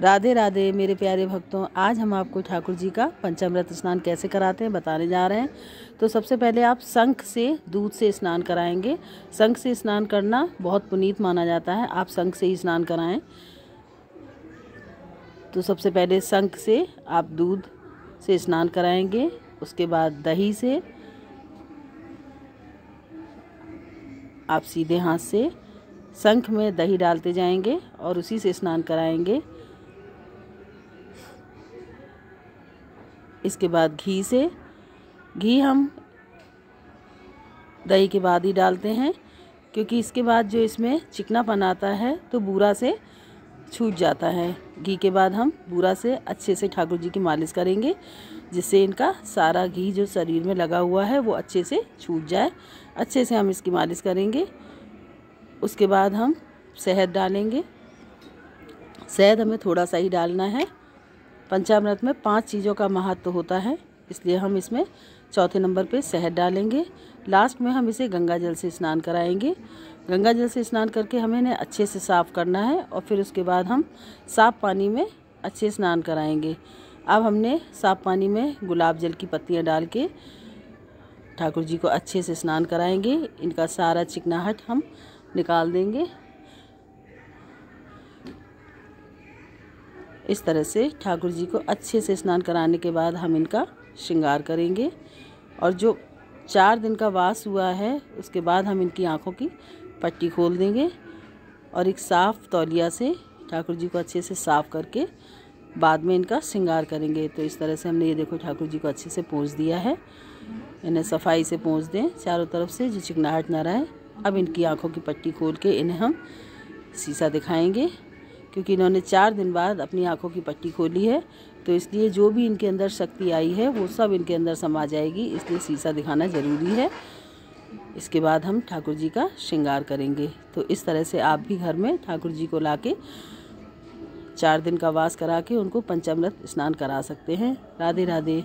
राधे राधे, मेरे प्यारे भक्तों, आज हम आपको ठाकुर जी का पंचामृत स्नान कैसे कराते हैं बताने जा रहे हैं। तो सबसे पहले आप शंख से दूध से स्नान कराएँगे। शंख से स्नान करना बहुत पुनीत माना जाता है। आप शंख से ही स्नान कराएँ। तो सबसे पहले शंख से आप दूध से स्नान कराएँगे। उसके बाद दही से आप सीधे हाथ से शंख में दही डालते जाएँगे और उसी से स्नान कराएँगे। इसके बाद घी से, घी हम दही के बाद ही डालते हैं, क्योंकि इसके बाद जो इसमें चिकनापन आता है तो बूरा से छूट जाता है। घी के बाद हम बूरा से अच्छे से ठाकुर जी की मालिश करेंगे, जिससे इनका सारा घी जो शरीर में लगा हुआ है, वो अच्छे से छूट जाए। अच्छे से हम इसकी मालिश करेंगे। उसके बाद हम शहद डालेंगे। शहद हमें थोड़ा सा ही डालना है। पंचामृत में पाँच चीज़ों का महत्व तो होता है, इसलिए हम इसमें चौथे नंबर पे शहद डालेंगे। लास्ट में हम इसे गंगा जल से स्नान कराएँगे। गंगा जल से स्नान करके हमें इन्हें अच्छे से साफ़ करना है और फिर उसके बाद हम साफ़ पानी में अच्छे स्नान कराएँगे। अब हमने साफ़ पानी में गुलाब जल की पत्तियाँ डाल के ठाकुर जी को अच्छे से स्नान कराएँगे। इनका सारा चिकनाहट हम निकाल देंगे। इस तरह से ठाकुर जी को अच्छे से स्नान कराने के बाद हम इनका श्रृंगार करेंगे। और जो चार दिन का वास हुआ है, उसके बाद हम इनकी आँखों की पट्टी खोल देंगे और एक साफ़ तौलिया से ठाकुर जी को अच्छे से साफ़ करके बाद में इनका श्रृंगार करेंगे। तो इस तरह से हमने ये देखो ठाकुर जी को अच्छे से पोंछ दिया है। इन्हें सफ़ाई से पोंछ दें चारों तरफ़ से, जो चिकनाहट ना रहे। अब इनकी आँखों की पट्टी खोल के इन्हें हम शीशा दिखाएँगे। क्योंकि इन्होंने चार दिन बाद अपनी आँखों की पट्टी खोली है तो इसलिए जो भी इनके अंदर शक्ति आई है, वो सब इनके अंदर समा जाएगी, इसलिए शीशा दिखाना ज़रूरी है। इसके बाद हम ठाकुर जी का श्रृंगार करेंगे। तो इस तरह से आप भी घर में ठाकुर जी को ला के चार दिन का वास करा के उनको पंचामृत स्नान करा सकते हैं। राधे राधे।